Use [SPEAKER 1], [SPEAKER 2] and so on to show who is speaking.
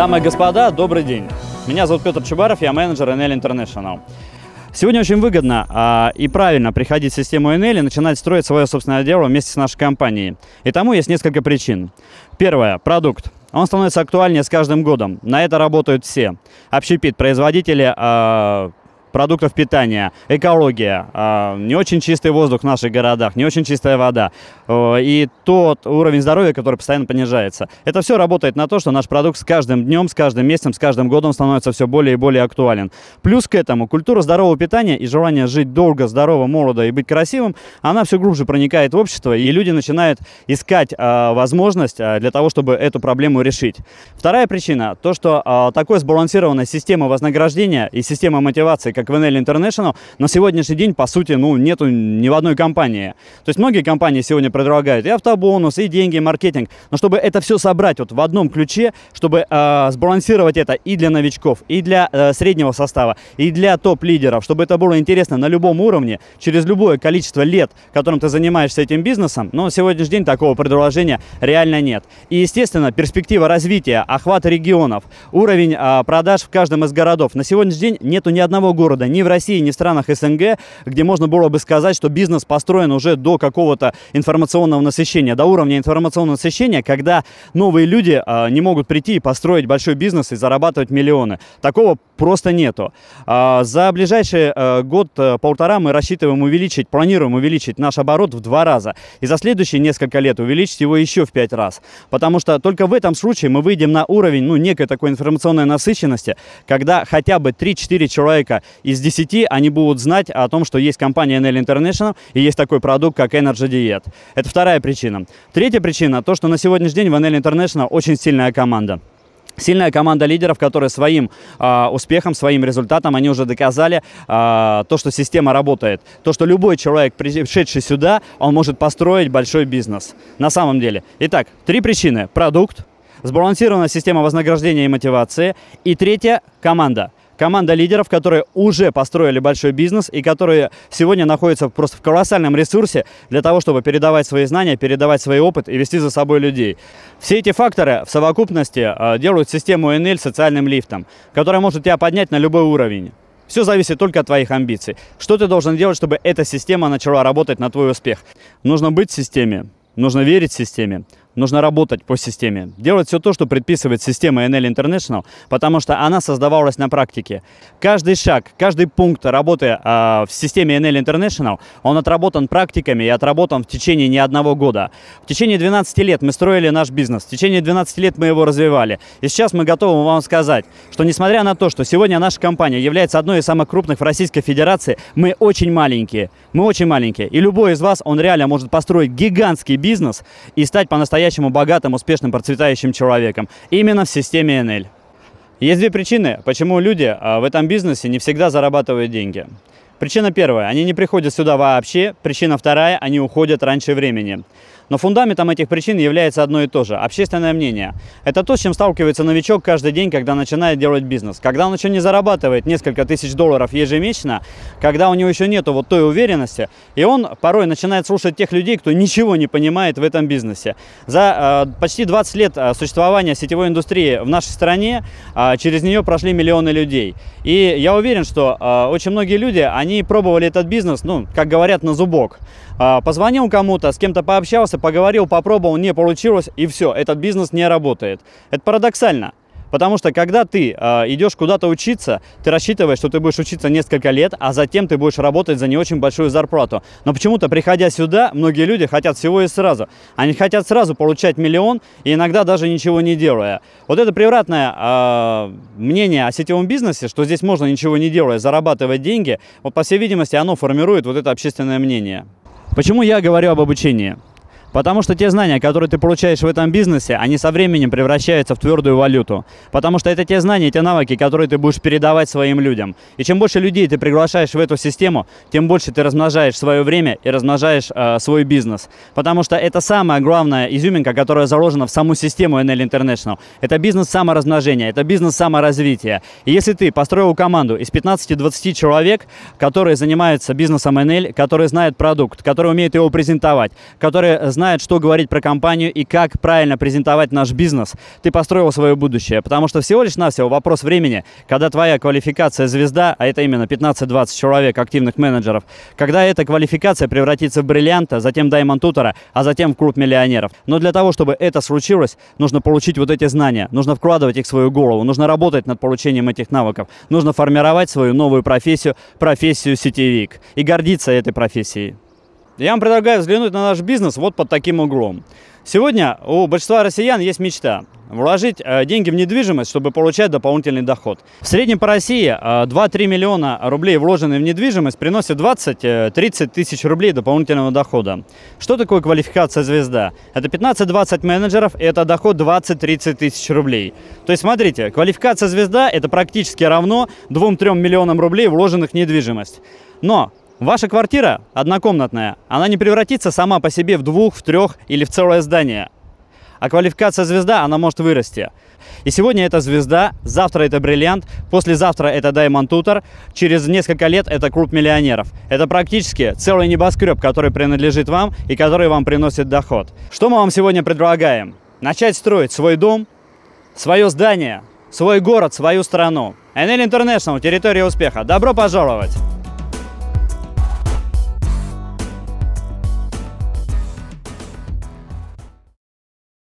[SPEAKER 1] Дамы и господа, добрый день. Меня зовут Петр Чубаров, я менеджер NL International. Сегодня очень выгодно а, и правильно приходить в систему NL и начинать строить свое собственное дело вместе с нашей компанией. И тому есть несколько причин. Первое. Продукт. Он становится актуальнее с каждым годом. На это работают все. Общепит, производители а, продуктов питания, экология, а, не очень чистый воздух в наших городах, не очень чистая вода и тот уровень здоровья, который постоянно понижается. Это все работает на то, что наш продукт с каждым днем, с каждым месяцем, с каждым годом становится все более и более актуален. Плюс к этому культура здорового питания и желание жить долго, здорово, молодо и быть красивым, она все глубже проникает в общество, и люди начинают искать э, возможность для того, чтобы эту проблему решить. Вторая причина, то, что э, такой сбалансированная система вознаграждения и система мотивации, как в NL International, на сегодняшний день, по сути, ну, нету ни в одной компании. То есть многие компании сегодня предлагают и автобонус, и деньги, и маркетинг. Но чтобы это все собрать вот в одном ключе, чтобы э, сбалансировать это и для новичков, и для э, среднего состава, и для топ-лидеров, чтобы это было интересно на любом уровне, через любое количество лет, которым ты занимаешься этим бизнесом, но на сегодняшний день такого предложения реально нет. И, естественно, перспектива развития, охват регионов, уровень э, продаж в каждом из городов. На сегодняшний день нету ни одного города, города, ни в России, ни в странах СНГ, где можно было бы сказать, что бизнес построен уже до какого-то информационного насыщения, до уровня информационного насыщения, когда новые люди э, не могут прийти и построить большой бизнес и зарабатывать миллионы. Такого просто нету. Э, за ближайший э, год-полтора мы рассчитываем увеличить, планируем увеличить наш оборот в два раза. И за следующие несколько лет увеличить его еще в пять раз. Потому что только в этом случае мы выйдем на уровень ну, некой такой информационной насыщенности, когда хотя бы 3-4 человека из 10 они будут знать о том, что есть компания NL International и есть такой продукт, как Energy Diet. Это вторая причина. Третья причина, то, что на сегодняшний день в NL International очень сильная команда. Сильная команда лидеров, которые своим э, успехом, своим результатом, они уже доказали э, то, что система работает. То, что любой человек, пришедший сюда, он может построить большой бизнес. На самом деле. Итак, три причины. Продукт, сбалансированная система вознаграждения и мотивации. И третья – команда команда лидеров, которые уже построили большой бизнес и которые сегодня находятся просто в колоссальном ресурсе для того, чтобы передавать свои знания, передавать свой опыт и вести за собой людей. Все эти факторы в совокупности э, делают систему НЛ социальным лифтом, которая может тебя поднять на любой уровень. Все зависит только от твоих амбиций. Что ты должен делать, чтобы эта система начала работать на твой успех? Нужно быть в системе, нужно верить системе, нужно работать по системе, делать все то, что предписывает система NL International, потому что она создавалась на практике. Каждый шаг, каждый пункт работы э, в системе NL International, он отработан практиками и отработан в течение не одного года. В течение 12 лет мы строили наш бизнес, в течение 12 лет мы его развивали. И сейчас мы готовы вам сказать, что несмотря на то, что сегодня наша компания является одной из самых крупных в Российской Федерации, мы очень маленькие. Мы очень маленькие. И любой из вас, он реально может построить гигантский бизнес и стать по-настоящему по-настоящему богатым, успешным, процветающим человеком. Именно в системе НЛ. Есть две причины, почему люди а, в этом бизнесе не всегда зарабатывают деньги. Причина первая, они не приходят сюда вообще. Причина вторая, они уходят раньше времени. Но фундаментом этих причин является одно и то же – общественное мнение. Это то, с чем сталкивается новичок каждый день, когда начинает делать бизнес. Когда он еще не зарабатывает несколько тысяч долларов ежемесячно, когда у него еще нету вот той уверенности, и он порой начинает слушать тех людей, кто ничего не понимает в этом бизнесе. За э, почти 20 лет э, существования сетевой индустрии в нашей стране э, через нее прошли миллионы людей. И я уверен, что э, очень многие люди, они пробовали этот бизнес, ну, как говорят, на зубок. Э, позвонил кому-то, с кем-то пообщался, поговорил, попробовал, не получилось, и все, этот бизнес не работает. Это парадоксально. Потому что когда ты э, идешь куда-то учиться, ты рассчитываешь, что ты будешь учиться несколько лет, а затем ты будешь работать за не очень большую зарплату. Но почему-то, приходя сюда, многие люди хотят всего и сразу. Они хотят сразу получать миллион и иногда даже ничего не делая. Вот это превратное э, мнение о сетевом бизнесе, что здесь можно ничего не делая зарабатывать деньги, вот по всей видимости оно формирует вот это общественное мнение. Почему я говорю об обучении? Потому что те знания, которые ты получаешь в этом бизнесе, они со временем превращаются в твердую валюту. Потому что это те знания, те навыки, которые ты будешь передавать своим людям. И чем больше людей ты приглашаешь в эту систему, тем больше ты размножаешь свое время и размножаешь э, свой бизнес. Потому что это самая главная изюминка, которая заложена в саму систему NL International. Это бизнес саморазмножения, это бизнес саморазвития. И если ты построил команду из 15-20 человек, которые занимаются бизнесом NL, которые знают продукт, которые умеют его презентовать, которые знают, что говорить про компанию и как правильно презентовать наш бизнес, ты построил свое будущее. Потому что всего лишь навсего вопрос времени, когда твоя квалификация звезда, а это именно 15-20 человек активных менеджеров, когда эта квалификация превратится в бриллианта, затем даймонд тутора, а затем в клуб миллионеров. Но для того, чтобы это случилось, нужно получить вот эти знания, нужно вкладывать их в свою голову, нужно работать над получением этих навыков, нужно формировать свою новую профессию, профессию сетевик, и гордиться этой профессией. Я вам предлагаю взглянуть на наш бизнес вот под таким углом. Сегодня у большинства россиян есть мечта вложить э, деньги в недвижимость, чтобы получать дополнительный доход. В среднем по России 2-3 э, миллиона рублей, вложенные в недвижимость, приносят 20-30 э, тысяч рублей дополнительного дохода. Что такое квалификация звезда? Это 15-20 менеджеров, и это доход 20-30 тысяч рублей. То есть, смотрите, квалификация звезда – это практически равно 2-3 миллионам рублей, вложенных в недвижимость. Но Ваша квартира однокомнатная, она не превратится сама по себе в двух, в трех или в целое здание. А квалификация звезда, она может вырасти. И сегодня это звезда, завтра это бриллиант, послезавтра это Diamond Tutor, через несколько лет это клуб миллионеров. Это практически целый небоскреб, который принадлежит вам и который вам приносит доход. Что мы вам сегодня предлагаем? Начать строить свой дом, свое здание, свой город, свою страну. NL International, территория успеха. Добро пожаловать!